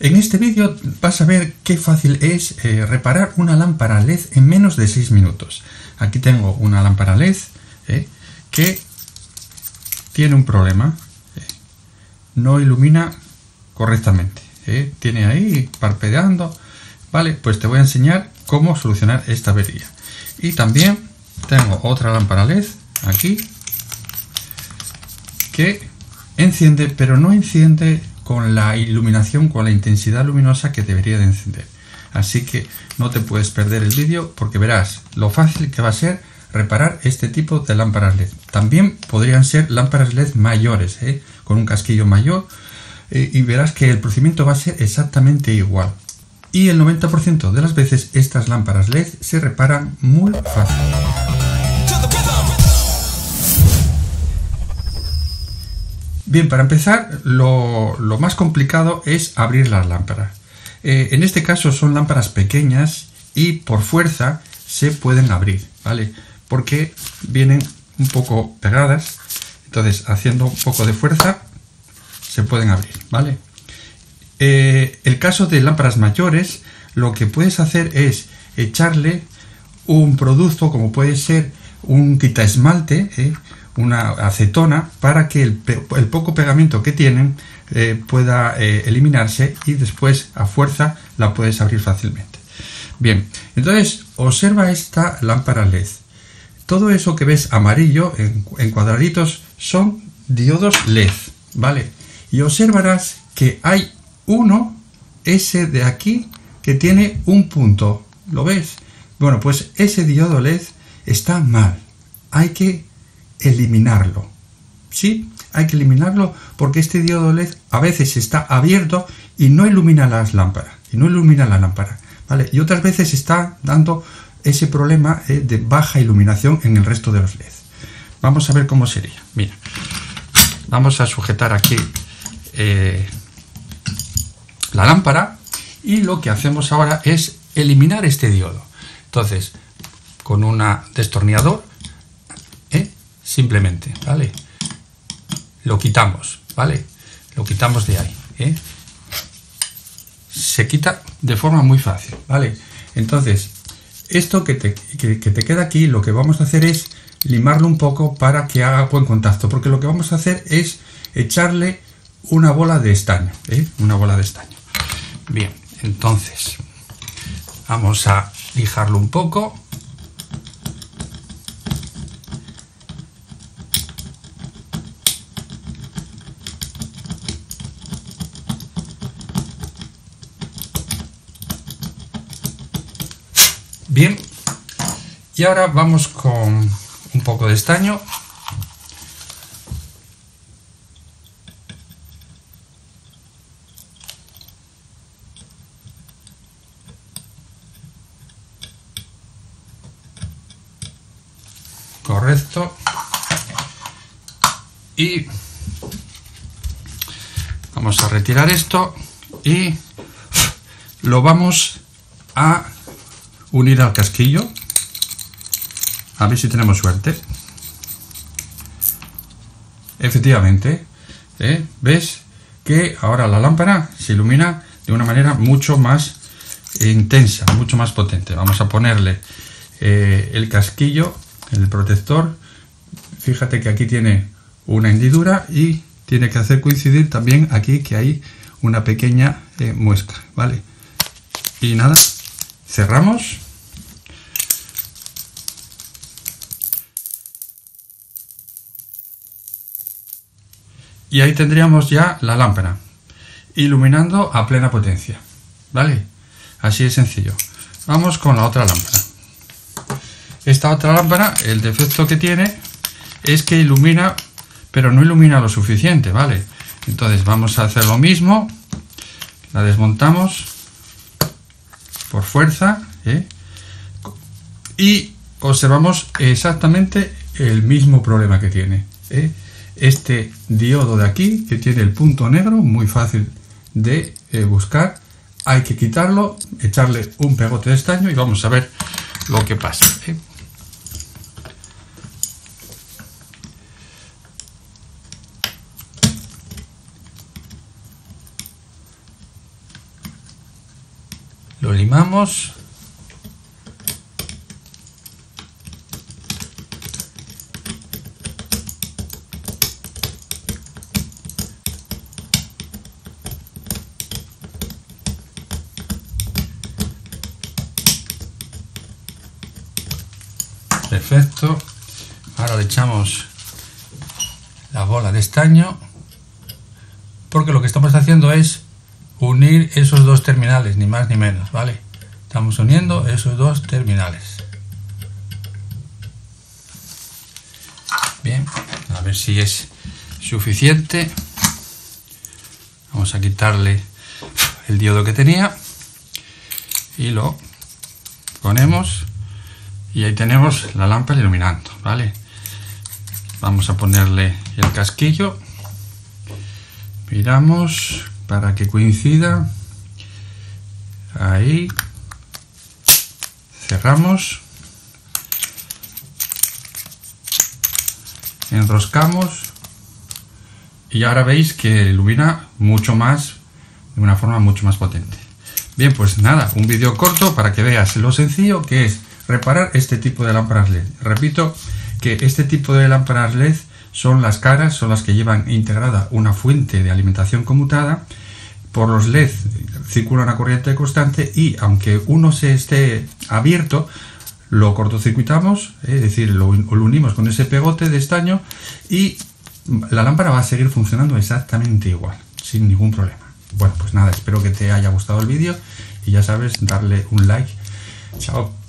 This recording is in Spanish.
En este vídeo vas a ver qué fácil es eh, reparar una lámpara LED en menos de 6 minutos. Aquí tengo una lámpara LED eh, que tiene un problema. Eh, no ilumina correctamente. Tiene ahí parpadeando. Vale, pues te voy a enseñar cómo solucionar esta avería. Y también tengo otra lámpara LED aquí que enciende, pero no enciende con la iluminación, con la intensidad luminosa que debería de encender. Así que no te puedes perder el vídeo porque verás lo fácil que va a ser reparar este tipo de lámparas LED. También podrían ser lámparas LED mayores, ¿eh? con un casquillo mayor, eh, y verás que el procedimiento va a ser exactamente igual. Y el 90% de las veces estas lámparas LED se reparan muy fácil. Bien, para empezar, lo, más complicado es abrir las lámparas. Eh, en este caso son lámparas pequeñas y por fuerza se pueden abrir, ¿vale? Porque vienen un poco pegadas, entonces haciendo un poco de fuerza se pueden abrir, ¿vale? Eh, el caso de lámparas mayores, lo que puedes hacer es echarle un producto como puede ser un quita esmalte, ¿eh? Una acetona para que el, poco pegamento que tienen eh, pueda eh, eliminarse y después a fuerza la puedes abrir fácilmente. Bien, entonces observa esta lámpara LED. Todo eso que ves amarillo en, cuadraditos son diodos LED, ¿vale? Y observarás que hay uno, ese de aquí, que tiene un punto. ¿Lo ves? Bueno, pues ese diodo LED está mal. Hay que eliminarlo. ¿Sí? Hay que eliminarlo porque este diodo LED a veces está abierto y no ilumina las lámparas. Y no ilumina la lámpara. ¿Vale? Y otras veces está dando ese problema eh, de baja iluminación en el resto de los LED. Vamos a ver cómo sería. Mira, vamos a sujetar aquí eh, la lámpara y lo que hacemos ahora es eliminar este diodo. Entonces, con un destornillador simplemente, ¿vale? Lo quitamos, ¿vale? Lo quitamos de ahí, ¿eh? Se quita de forma muy fácil, ¿vale? Entonces, esto que te, queda aquí, lo que vamos a hacer es limarlo un poco para que haga buen contacto, porque lo que vamos a hacer es echarle una bola de estaño, ¿eh? Una bola de estaño. Bien, entonces, vamos a lijarlo un poco Bien, y ahora vamos con un poco de estaño. Correcto. Y vamos a retirar esto y lo vamos a unir al casquillo. A ver si tenemos suerte. Efectivamente, ¿eh? ¿ves? Que ahora la lámpara se ilumina de una manera mucho más intensa, mucho más potente. Vamos a ponerle eh, el casquillo, el protector. Fíjate que aquí tiene una hendidura y tiene que hacer coincidir también aquí que hay una pequeña eh, muesca, ¿vale? Y nada, cerramos y ahí tendríamos ya la lámpara iluminando a plena potencia vale así de sencillo. Vamos con la otra lámpara. Esta otra lámpara el defecto que tiene es que ilumina pero no ilumina lo suficiente vale entonces vamos a hacer lo mismo. La desmontamos por fuerza ¿eh? y observamos exactamente el mismo problema que tiene ¿eh? Este diodo de aquí que tiene el punto negro muy fácil de eh, buscar hay que quitarlo echarle un pegote de estaño y vamos a ver lo que pasa ¿eh? lo limamos perfecto. Ahora le echamos la bola de estaño porque lo que estamos haciendo es unir esos dos terminales ni más ni menos vale estamos uniendo esos dos terminales. Bien a ver si es suficiente. Vamos a quitarle el diodo que tenía y lo ponemos y ahí tenemos la lámpara iluminando vale vamos a ponerle el casquillo. Miramos para que coincida. Ahí. Cerramos. Enroscamos. Y ahora veis que ilumina mucho más de una forma mucho más potente. Bien pues nada un vídeo corto para que veas lo sencillo que es reparar este tipo de lámparas LED. Repito que este tipo de lámparas LED son las caras, son las que llevan integrada una fuente de alimentación conmutada. Por los LED circula una corriente constante y aunque uno se esté abierto, lo cortocircuitamos, es decir, lo, unimos con ese pegote de estaño y la lámpara va a seguir funcionando exactamente igual, sin ningún problema. Bueno, pues nada, espero que te haya gustado el vídeo y ya sabes, darle un like. Chao.